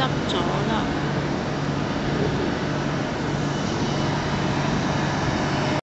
執咗啦，